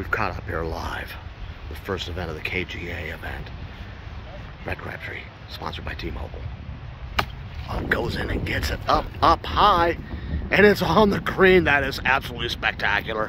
We've caught up here live. The first event of the KGA event. Red Crabtree, sponsored by T-Mobile. Um, goes in and gets it up, up high, and it's on the green. That is absolutely spectacular.